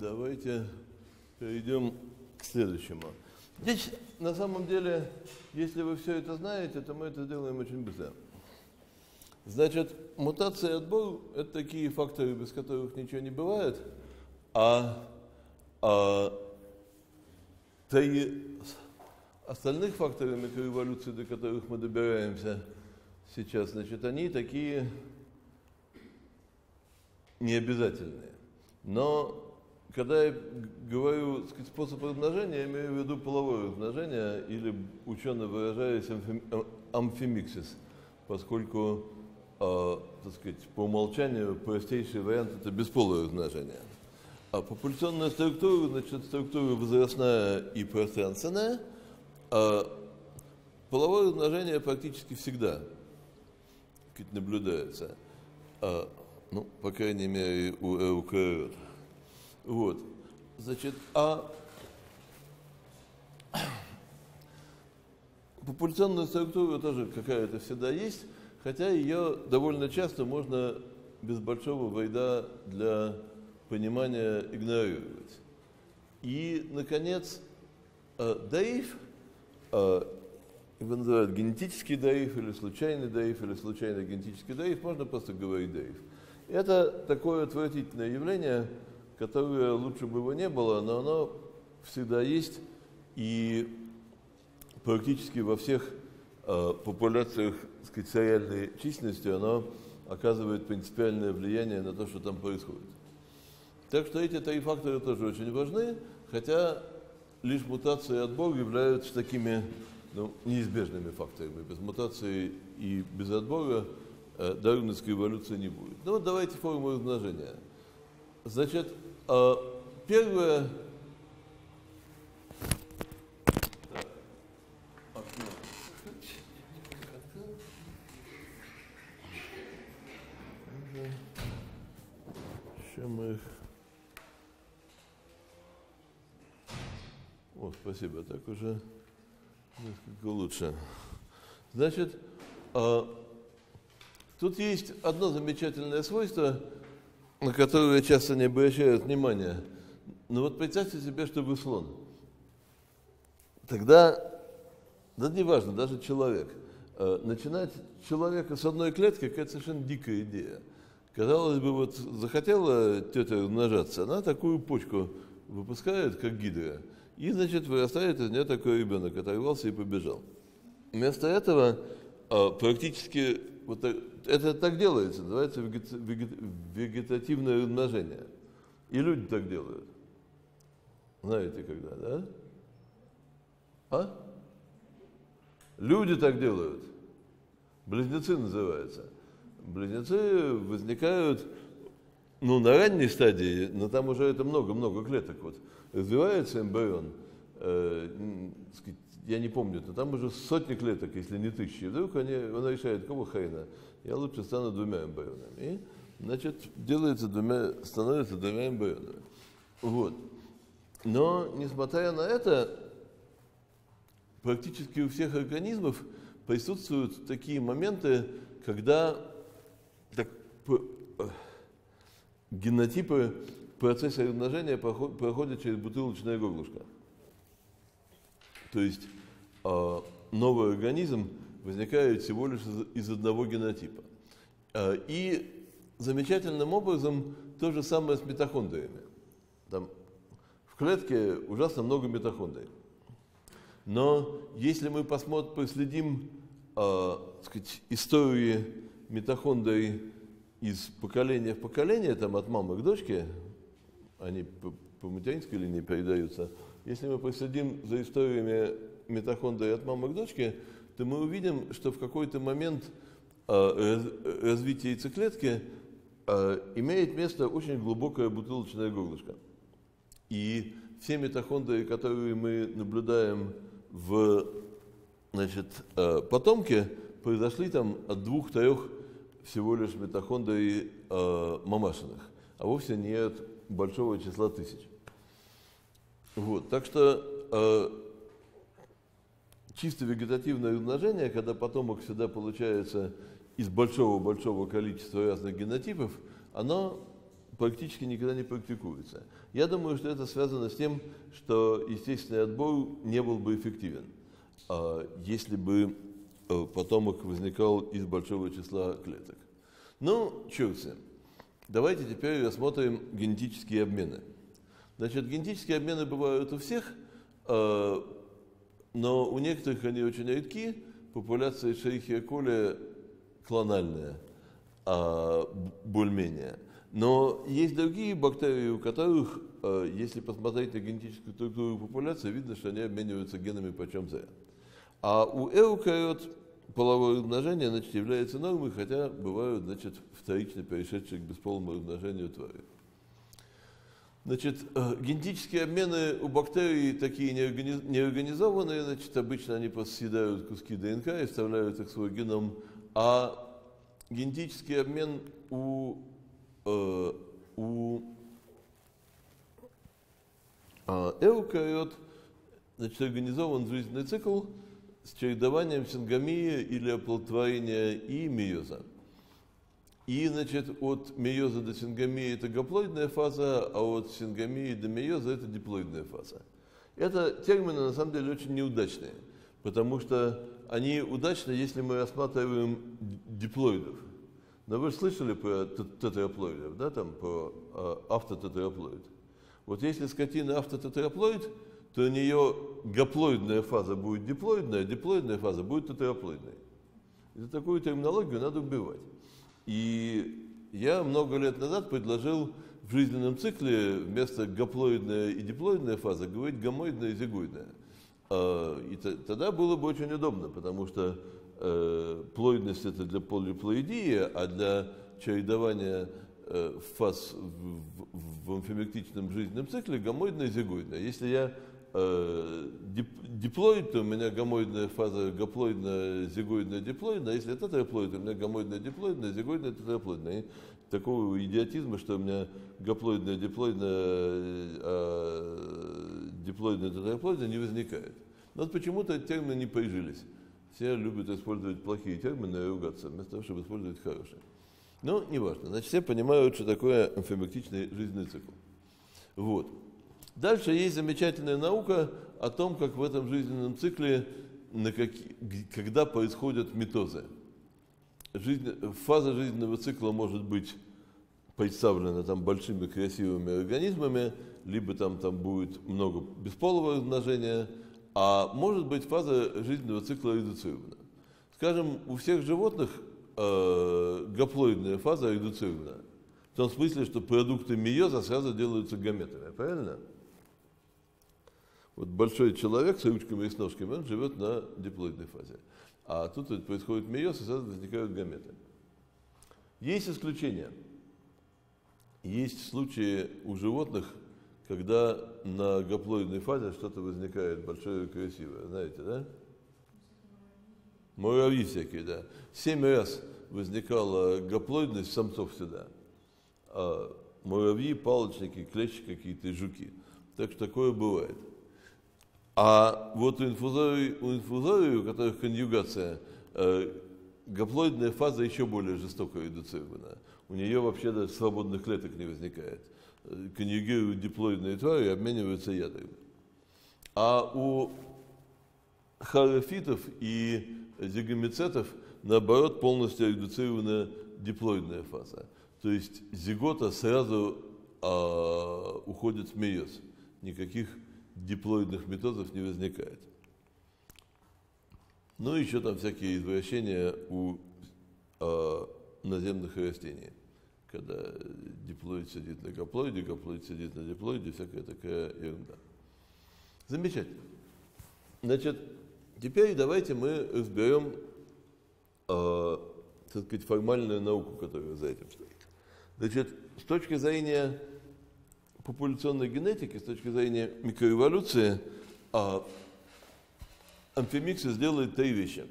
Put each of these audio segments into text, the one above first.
Давайте перейдем к следующему. Здесь, на самом деле, если вы все это знаете, то мы это сделаем очень быстро. Значит, мутация и отбор – это такие факторы, без которых ничего не бывает, а, а три остальных факторов микроэволюции, до которых мы добираемся сейчас, значит, они такие необязательные. Но когда я говорю сказать, способ размножения, я имею в виду половое размножение, или ученые выражаясь амфимиксис, поскольку, э, так сказать, по умолчанию простейший вариант это бесполое размножение. А популяционная структура, значит, структура возрастная и пространственная, а половое размножение практически всегда сказать, наблюдается. А, ну, по крайней мере, у эукариот. Вот. Значит, а популяционная структура тоже какая-то всегда есть, хотя ее довольно часто можно без большого вреда для понимания игнорировать. И, наконец, э, даиф, э, его называют генетический даиф или случайный даиф или случайный генетический даиф, можно просто говорить даиф. Это такое отвратительное явление, которое лучше бы его не было, но оно всегда есть и практически во всех э, популяциях с реальной численностью оно оказывает принципиальное влияние на то, что там происходит. Так что эти три фактора тоже очень важны, хотя лишь мутация и отбор являются такими ну, неизбежными факторами. Без мутации и без отбора э, дарвиновской эволюции не будет. Ну вот давайте форму размножения. Значит, первое. Сейчас мы их... О, спасибо, так уже несколько лучше. Значит, а, тут есть одно замечательное свойство, на которое часто не обращают внимания. Но вот представьте себе, что вы слон. Тогда, да не важно, даже человек. А, начинать человека с одной клетки – это совершенно дикая идея. Казалось бы, вот захотела тетя умножаться, она такую почку выпускает, как гидра, и, значит, вырастает из нее такой ребенок, оторвался и побежал. Вместо этого а, практически вот это так делается, называется вегетативное размножение. И люди так делают. Знаете, когда, да? А? Люди так делают. Близнецы называются близнецы возникают ну, на ранней стадии, но там уже это много-много клеток. Вот. Развивается эмбрион, э, я не помню, но там уже сотни клеток, если не тысячи. Вдруг они, он решает, кого хрена, я лучше стану двумя эмбрионами. И, значит, делается двумя, становится двумя эмбрионами. Вот. Но, несмотря на это, практически у всех организмов присутствуют такие моменты, когда Э, генотипы процесса размножения проходят через бутылочное горлышко. То есть э, новый организм возникает всего лишь из одного генотипа. Э, и замечательным образом то же самое с митохондриями. Там в клетке ужасно много митохондрий. Но если мы посмотрим, проследим э, сказать, истории митохондрий из поколения в поколение, там от мамы к дочке, они по, по материнской линии передаются, если мы проследим за историями митохондрий от мамы к дочке, то мы увидим, что в какой-то момент э, развития яйцеклетки э, имеет место очень глубокое бутылочное горлышко. И все митохондрии, которые мы наблюдаем в значит, э, потомке, произошли там от двух-трех всего лишь митохондрий мамашиных, а вовсе не от большого числа тысяч. Вот, так что э, чисто вегетативное размножение, когда потомок всегда получается из большого-большого количества разных генотипов, оно практически никогда не практикуется. Я думаю, что это связано с тем, что естественный отбор не был бы эффективен, а, если бы э, потомок возникал из большого числа клеток. Ну, черт с ним. Давайте теперь рассмотрим генетические обмены. Значит, генетические обмены бывают у всех, а, но у некоторых они очень редки. Популяция шейхия коли клональная, а, более-менее. Но есть другие бактерии, у которых, а, если посмотреть на генетическую структуру популяции, видно, что они обмениваются генами почем зря. А у эукариот половое размножение значит, является нормой, хотя бывают значит, вторично перешедшие к бесполому размножению твари. Значит, э, генетические обмены у бактерий такие неорганизованные, значит, обычно они съедают куски ДНК и вставляют их в свой геном, а генетический обмен у, э, у э, эукариот, значит, организован жизненный цикл с чередованием сингамии или оплодотворения и миоза. И, значит, от мейоза до сингамии это гаплоидная фаза, а от сингамии до мейоза это диплоидная фаза. Это термины, на самом деле, очень неудачные, потому что они удачны, если мы рассматриваем диплоидов. Но вы же слышали про тетраплоидов, да, там, про а, автотетраплоид. Вот если скотина автотетраплоид, то у нее гаплоидная фаза будет диплоидная, а диплоидная фаза будет тетраплоидной. И за такую терминологию надо убивать. И я много лет назад предложил в жизненном цикле вместо гаплоидная и диплоидная фаза говорить гомоидная и зигоидная. А, и тогда было бы очень удобно, потому что э, плоидность это для полиплоидии, а для чередования э, фаз в, амфимектичном жизненном цикле гомоидная и зигоидная. Если я диплоид, то у меня гомоидная фаза гаплоидная, зигоидная, диплоидная, а если это тетраплоид, у меня гомоидная, диплоидная, зигоидная, тетраплоидная. И такого идиотизма, что у меня гаплоидная, диплоидная, а диплоидная, тетраплоидная не возникает. Но почему-то термины не прижились. Все любят использовать плохие термины и ругаться, вместо того, чтобы использовать хорошие. Но неважно. Значит, все понимают, что такое амфимектичный жизненный цикл. Вот. Дальше есть замечательная наука о том, как в этом жизненном цикле, на как, когда происходят метозы. Жизнь, фаза жизненного цикла может быть представлена там большими красивыми организмами, либо там, там будет много бесполого размножения, а может быть фаза жизненного цикла редуцирована. Скажем, у всех животных э, гаплоидная фаза редуцирована. В том смысле, что продукты миоза сразу делаются гаметами, правильно? Вот большой человек с ручками и с ножками, он живет на диплоидной фазе. А тут происходит мейоз, и сразу возникают гаметы. Есть исключения. Есть случаи у животных, когда на гаплоидной фазе что-то возникает большое и красивое. Знаете, да? Муравьи всякие, да. Семь раз возникала гаплоидность самцов всегда. А муравьи, палочники, клещи какие-то, жуки. Так что такое бывает. А вот у инфузорий, у, инфузорий, у которых конъюгация, э, гаплоидная фаза еще более жестоко редуцирована. У нее вообще даже свободных клеток не возникает. Э, конъюгируют диплоидные твари и обмениваются ядрами. А у харофитов и зигомицетов, наоборот, полностью редуцирована диплоидная фаза. То есть зигота сразу а, уходит в мейоз. Никаких диплоидных методов не возникает. Ну и еще там всякие извращения у э, наземных растений, когда диплоид сидит на гаплоиде, гаплоид сидит на диплоиде, всякая такая ерунда. Замечательно. Значит, теперь давайте мы разберем, э, так сказать, формальную науку, которая за этим стоит. Значит, с точки зрения популяционной генетики, с точки зрения микроэволюции, а, амфимиксис делает три вещи.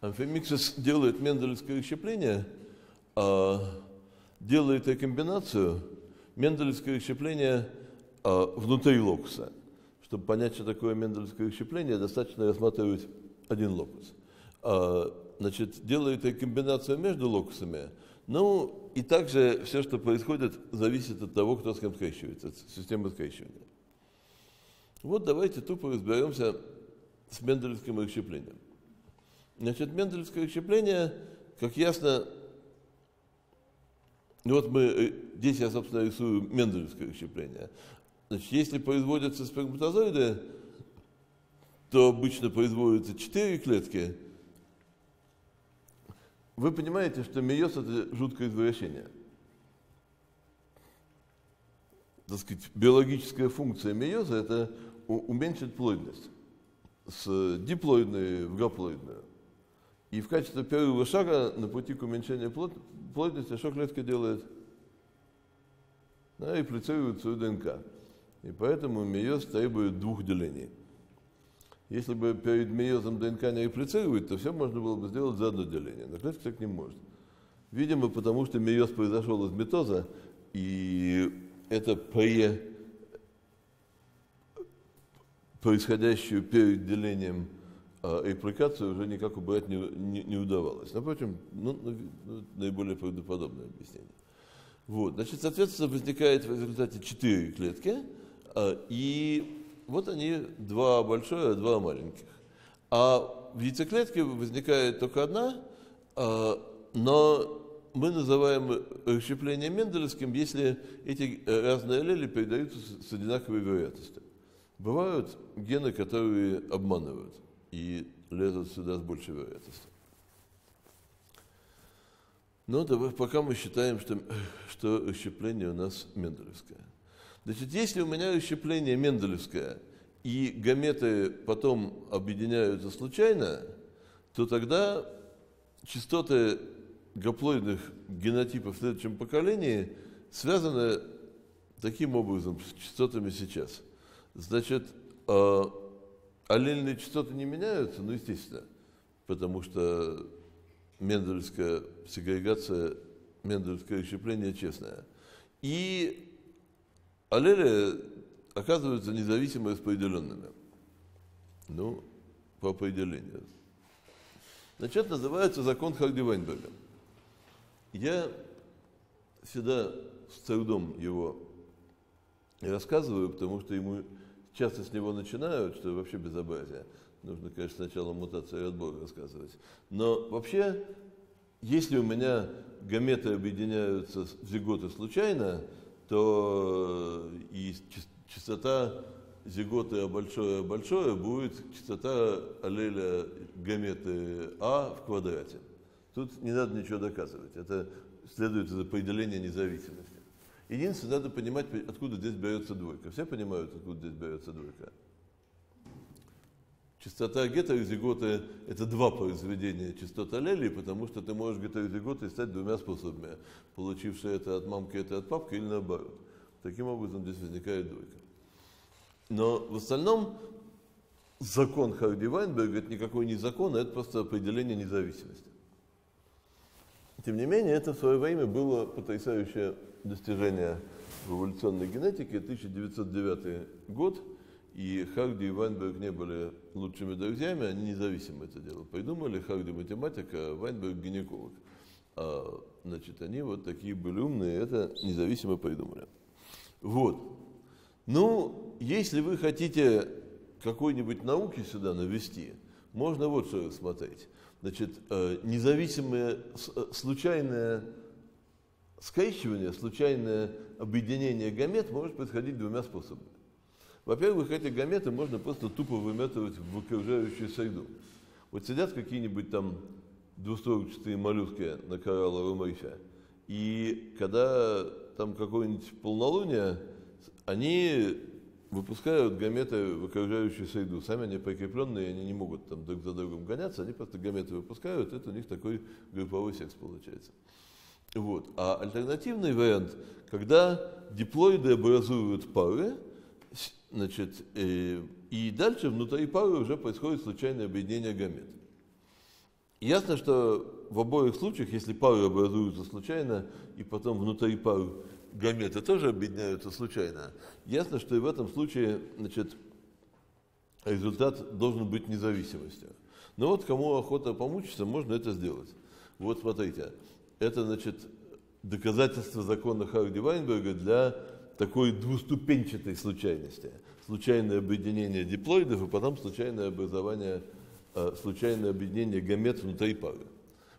Амфимиксис делает менделевское расщепление, а, делает рекомбинацию, менделевское расщепление а, внутри локуса. Чтобы понять, что такое менделевское расщепление, достаточно рассматривать один локус. А, значит, делает рекомбинацию между локусами, Ну, и также все, что происходит, зависит от того, кто с кем скрещивается, от системы скрещивания. Вот давайте тупо разберемся с Менделевским расщеплением. Значит, Менделевское расщепление, как ясно, вот мы, э, здесь я, собственно, рисую Менделевское расщепление. Значит, если производятся сперматозоиды, то обычно производятся четыре клетки. Вы понимаете, что мейоз – это жуткое извращение. Так сказать, биологическая функция мейоза – это уменьшить плотность с диплоидной в гаплоидную. И в качестве первого шага на пути к уменьшению плотности что клетка делает? Она реплицирует свою ДНК. И поэтому мейоз требует двух делений. Если бы перед мейозом ДНК не реплицирует, то все можно было бы сделать за одно деление. Но клетка так не может. Видимо, потому что мейоз произошел из метоза, и это при происходящую перед делением а репликацию уже никак убрать не, не, не удавалось. Напротив, ну, ну, ну, наиболее правдоподобное объяснение. Вот, значит, соответственно, возникает в результате четыре клетки, а, и вот они, два большое, два маленьких. А в яйцеклетке возникает только одна, а, но мы называем расщепление Менделевским, если эти разные аллели передаются с одинаковой вероятностью. Бывают гены, которые обманывают и лезут сюда с большей вероятностью. Но давай, пока мы считаем, что, что расщепление у нас менделевское. Значит, если у меня расщепление менделевское, и гаметы потом объединяются случайно, то тогда частоты гаплоидных генотипов в следующем поколении связаны таким образом с частотами сейчас – Значит, э, аллельные частоты не меняются, ну, естественно, потому что Мендельская сегрегация, Мендельское расщепление честное. И аллели оказываются независимо распределенными. Ну, по определению. Значит, называется закон Харди-Вайнберга. Я всегда с трудом его рассказываю, потому что ему часто с него начинают, что вообще безобразие. Нужно, конечно, сначала мутация и отбор рассказывать. Но вообще, если у меня гаметы объединяются в зиготы случайно, то и частота зиготы большое большое будет частота аллеля гаметы А в квадрате. Тут не надо ничего доказывать. Это следует из определения независимости. Единственное, надо понимать, откуда здесь берется двойка. Все понимают, откуда здесь берется двойка. Частота гетерозиготы – это два произведения частот аллелей, потому что ты можешь гетерозиготы стать двумя способами, получившие это от мамки, это от папки или наоборот. Таким образом здесь возникает двойка. Но в остальном закон Харди Вайнберга – это никакой не закон, а это просто определение независимости. Тем не менее, это в свое время было потрясающее достижение в эволюционной генетике, 1909 год, и Харди и Вайнберг не были лучшими друзьями, они независимо это дело придумали. Харди математик, а Вайнберг гинеколог. А, значит, они вот такие были умные, это независимо придумали. Вот. Ну, если вы хотите какой-нибудь науки сюда навести, можно вот что рассмотреть. Значит, э, независимое, э, случайное скрещивание, случайное объединение гамет может происходить двумя способами. Во-первых, эти гаметы можно просто тупо выметывать в окружающую среду. Вот сидят какие-нибудь там двустворчатые моллюски на коралловом рифе, и когда там какое-нибудь полнолуние, они выпускают гаметы в окружающую среду. Сами они прикрепленные, они не могут там друг за другом гоняться, они просто гаметы выпускают, это у них такой групповой секс получается. Вот. А альтернативный вариант, когда диплоиды образуют пары, значит, э, и дальше внутри пары уже происходит случайное объединение гамет. Ясно, что в обоих случаях, если пары образуются случайно, и потом внутри пар гаметы тоже объединяются случайно, ясно, что и в этом случае значит, результат должен быть независимостью. Но вот кому охота помучиться, можно это сделать. Вот смотрите, это, значит, доказательство закона Харди Вайнберга для такой двуступенчатой случайности. Случайное объединение диплоидов и потом случайное образование, э, случайное объединение гамет внутри пары.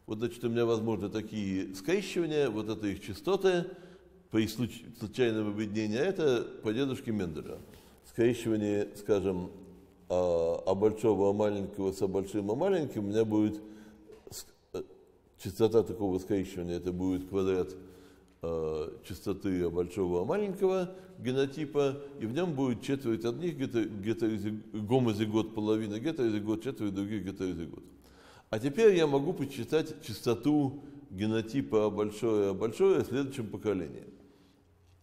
Вот, значит, у меня возможны такие скрещивания, вот это их частоты при случайном объединении, а это по дедушке Менделя. Скрещивание, скажем, а, а большого, а маленького с большим, а маленьким, у меня будет э, частота такого скрещивания, это будет квадрат частоты большого, а маленького генотипа, и в нем будет четверть одних гомозигот половина гетерозигот, четверть других гетерозигот. А теперь я могу подсчитать частоту генотипа большое, большое в следующем поколении.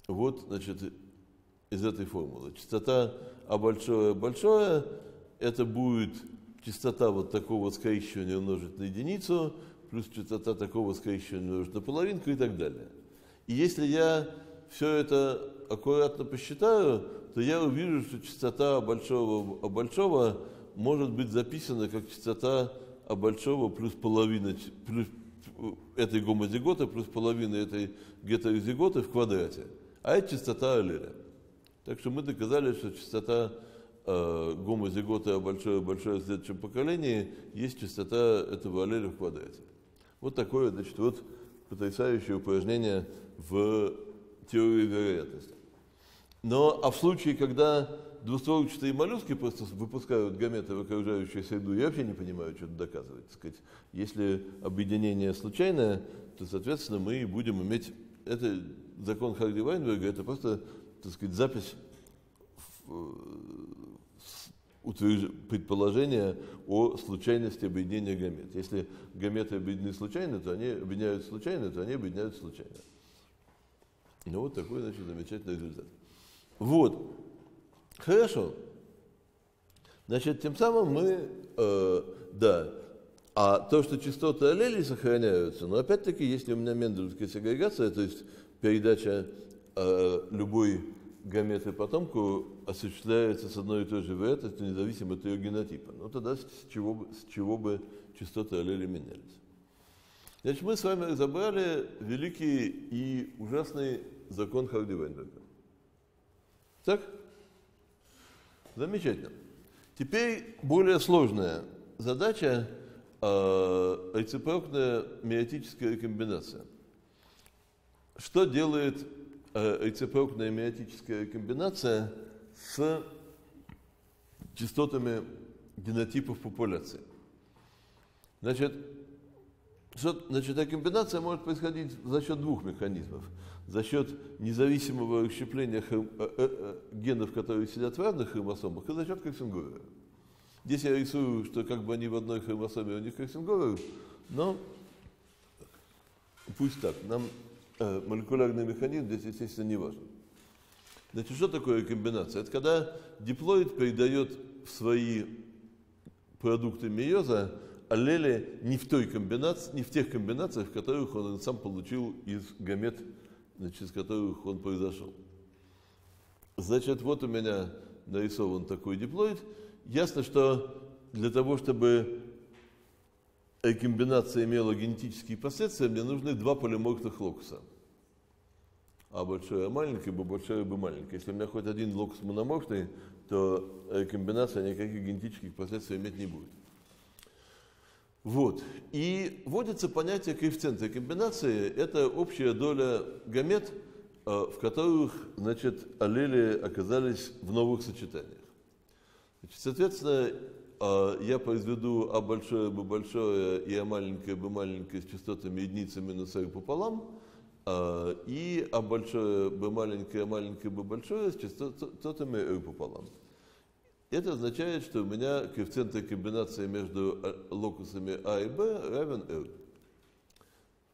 Вот, значит, из этой формулы. Частота а большое, большое, это будет частота вот такого скрещивания умножить на единицу, плюс частота такого скрещивания умножить на половинку и так далее. И если я все это аккуратно посчитаю, то я увижу, что частота большого, а большого может быть записана как частота а большого плюс половина плюс этой гомозиготы плюс половина этой гетерозиготы в квадрате. А это частота аллеля. Так что мы доказали, что частота э, гомозиготы а большое большое в следующем поколении есть частота этого аллеля в квадрате. Вот такое, значит, вот потрясающее упражнение в теории вероятности. Но а в случае, когда двустворчатые моллюски просто выпускают гаметы в окружающую среду, я вообще не понимаю, что это доказывать. Так сказать, если объединение случайное, то, соответственно, мы будем иметь... Это закон Харди Вайнберга, это просто, так сказать, запись утвержд... предположения о случайности объединения гамет. Если гаметы объединены случайно, то они объединяют случайно, то они объединяют случайно. Ну вот такой, значит, замечательный результат. Вот. Хорошо. Значит, тем самым мы, э, да, а то, что частоты аллелей сохраняются, но опять-таки, если у меня мендельская сегрегация, то есть передача э, любой гаметы потомку осуществляется с одной и той же вероятностью, независимо от ее генотипа. Ну тогда с чего, бы, с чего бы частоты аллелей менялись? Значит, мы с вами разобрали великий и ужасный закон Харди Вайнберга. Так? Замечательно. Теперь более сложная задача э, рецепрокная миотическая рекомбинация. Что делает э, рецепрокная миотическая рекомбинация с частотами генотипов популяции? Значит, что, значит, рекомбинация может происходить за счет двух механизмов – за счет независимого расщепления хром, э, э, э, генов, которые сидят в разных хромосомах, и за счет кроссинговера. Здесь я рисую, что как бы они в одной хромосоме, у них кроссинговер, но пусть так, нам э, молекулярный механизм здесь, естественно, не важен. Значит, что такое комбинация? Это когда диплоид передает в свои продукты мейоза аллели не в той комбинации, не в тех комбинациях, в которых он сам получил из гамет значит, из которых он произошел. Значит, вот у меня нарисован такой диплоид. Ясно, что для того, чтобы рекомбинация имела генетические последствия, мне нужны два полиморфных локуса. А большое, а маленькое, Б большое, Б маленькое. Если у меня хоть один локус мономорфный, то рекомбинация никаких генетических последствий иметь не будет. Вот. И вводится понятие коэффициента комбинации. Это общая доля гамет, э, в которых значит, аллели оказались в новых сочетаниях. Значит, соответственно, э, я произведу А большое, Б большое и А маленькое, Б маленькое с частотами единицы минус R пополам, э, и А большое, Б маленькое, маленькое, Б большое с частотами пополам. Это означает, что у меня коэффициент комбинации между э, локусами А и Б равен R.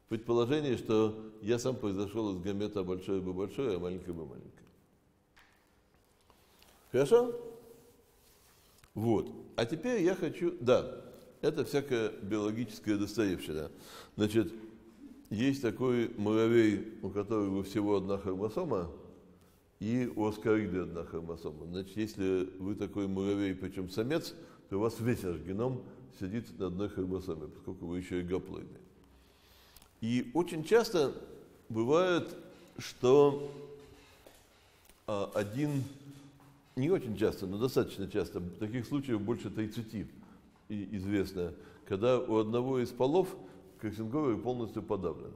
Предположение, что я сам произошел из гамета большое Б большое, а маленькое Б маленькое. Хорошо? Вот. А теперь я хочу... Да, это всякая биологическая достоевщина. Значит, есть такой муравей, у которого всего одна хромосома, и у аскариды одна хромосома. Значит, если вы такой муравей, причем самец, то у вас весь ваш геном сидит на одной хромосоме, поскольку вы еще и гаплоидный. И очень часто бывает, что а, один, не очень часто, но достаточно часто, таких случаев больше 30 и известно, когда у одного из полов коксинговый полностью подавлен.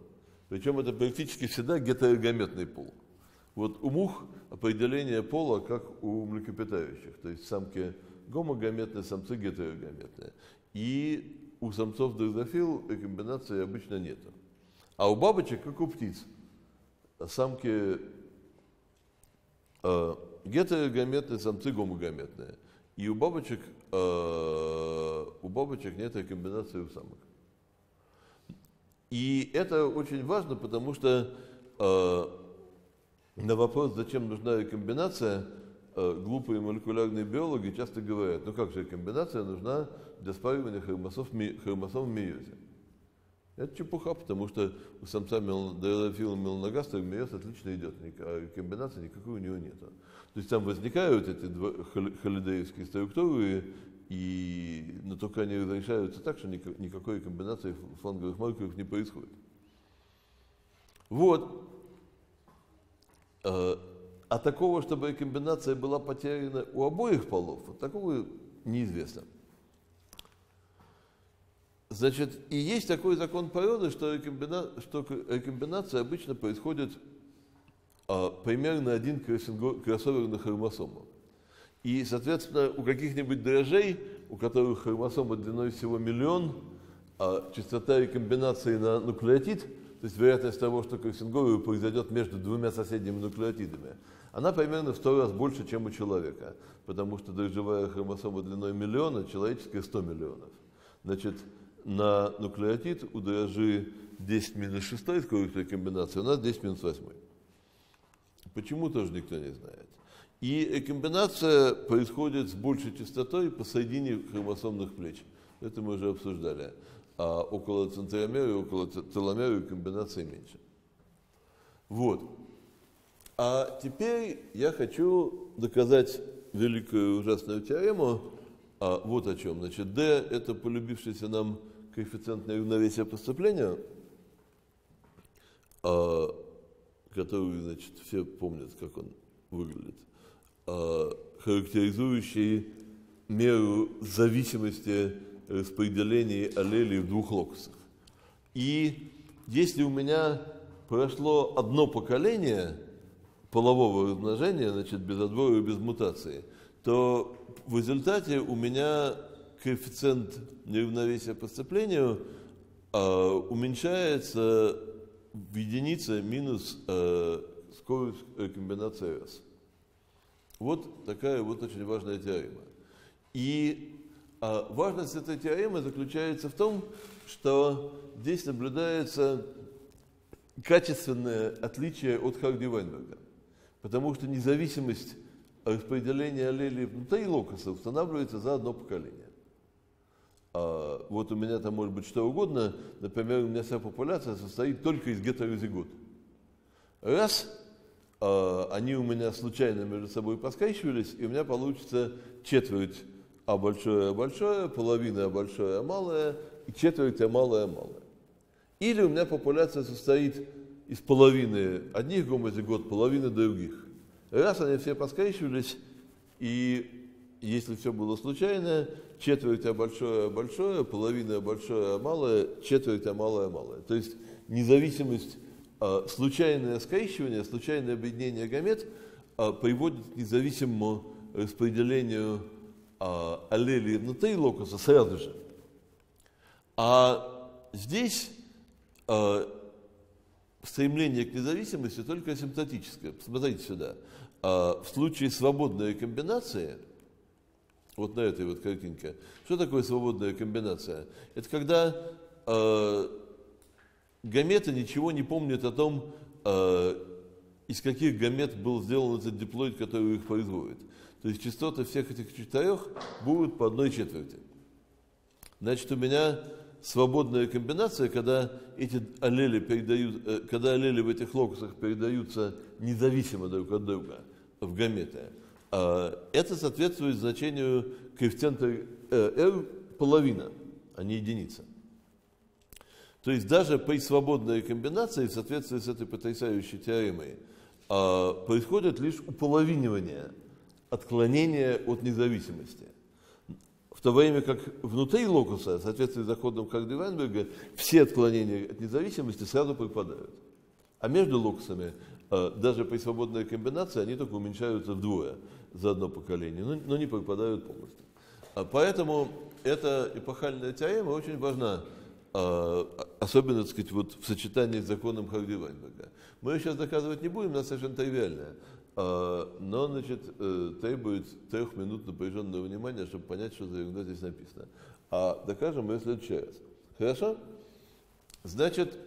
Причем это практически всегда гетерогометный пол. Вот у мух определение пола как у млекопитающих, то есть самки гомогаметные, самцы гетерогаметные. И у самцов дрозофил рекомбинации обычно нет. А у бабочек, как у птиц, самки э, гетерогаметные, самцы гомогаметные. И у бабочек, э, у бабочек нет рекомбинации у самок. И это очень важно, потому что э, на вопрос, зачем нужна рекомбинация, э, глупые молекулярные биологи часто говорят, ну как же рекомбинация нужна для спаривания хромосом, хромосом в мейозе. Это чепуха, потому что у самца дрозофила меланогастра мейоз отлично идет, а комбинации никакой у него нет. То есть там возникают эти холидеевские структуры, и, но только они разрешаются так, что никакой комбинации фланговых маркеров не происходит. Вот. Э, а такого, чтобы комбинация была потеряна у обоих полов, такого неизвестно. Значит, и есть такой закон природы, что, рекомбина... что рекомбинация обычно происходит а, примерно один кроссовер на хромосому. И, соответственно, у каких-нибудь дрожжей, у которых хромосома длиной всего миллион, а частота рекомбинации на нуклеотид, то есть вероятность того, что кроссинговый произойдет между двумя соседними нуклеотидами, она примерно в сто раз больше, чем у человека, потому что дрожжевая хромосома длиной миллиона, человеческая 100 миллионов. Значит, на нуклеотид у дрожжи 10 минус 6 скорость рекомбинации, у нас 10 минус 8. Почему, тоже никто не знает. И рекомбинация происходит с большей частотой посредине хромосомных плеч. Это мы уже обсуждали. А около центромера и около теломера рекомбинации меньше. Вот. А теперь я хочу доказать великую ужасную теорему. А вот о чем. Значит, D – это полюбившийся нам коэффициентное равновесие поступления, а, который, значит, все помнят, как он выглядит – характеризующий меру зависимости распределения аллелей в двух локусах. И если у меня прошло одно поколение полового размножения, значит, без отбора и без мутации, то в результате у меня коэффициент неравновесия по сцеплению э, уменьшается в единице минус э, скорость рекомбинации раз. Вот такая вот очень важная теорема. И а, важность этой теоремы заключается в том, что здесь наблюдается качественное отличие от Харди Вайнберга. Потому что независимость распределения аллелей внутри локуса устанавливается за одно поколение. А вот у меня там может быть что угодно, например, у меня вся популяция состоит только из гетерозигот. Раз они у меня случайно между собой поскрещивались, и у меня получится четверть А большое, А большое, половина А большое, А малое, и четверть А малое, А малое. Или у меня популяция состоит из половины одних гомозигот, половины других. Раз они все поскрещивались, и если все было случайно, четверть А большое, А большое, половина А большое, А малое, четверть А малое, А малое. То есть независимость а, случайное скрещивание, случайное объединение гамет а, приводит к независимому распределению а, аллелей внутри локуса сразу же. А здесь стремление к независимости только асимптотическое. Посмотрите сюда. В случае свободной комбинации, вот на этой вот картинке, что такое свободная комбинация? Это когда Гаметы ничего не помнят о том, э, из каких гамет был сделан этот диплоид, который их производит. То есть частоты всех этих четырех будут по одной четверти. Значит, у меня свободная комбинация, когда эти аллели передают, э, когда аллели в этих локусах передаются независимо друг от друга в гаметы. Э, это соответствует значению коэффициента R половина, а не единица. То есть даже при свободной комбинации в соответствии с этой потрясающей теоремой а, происходит лишь уполовинивание, отклонение от независимости. В то время как внутри локуса, в соответствии с законом Карда Вайнберга, все отклонения от независимости сразу пропадают. А между локусами, а, даже при свободной комбинации, они только уменьшаются вдвое за одно поколение, но, не пропадают полностью. А поэтому эта эпохальная теорема очень важна особенно, так сказать, вот в сочетании с законом Харди Вайнберга. Мы сейчас доказывать не будем, она совершенно тривиальная. А, но, значит, э, требует трех минут напряженного внимания, чтобы понять, что за ерунда здесь написано. А докажем мы в следующий раз. Хорошо? Значит,